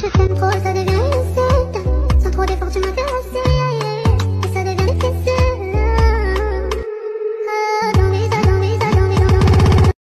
شکم پر